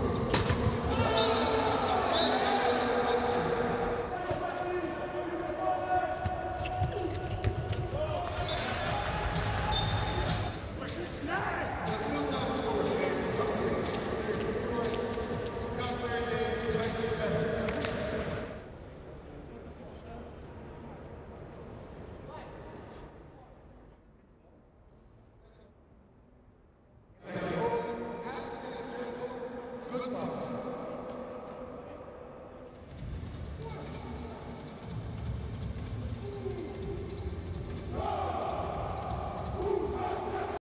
Christmas. Goodbye.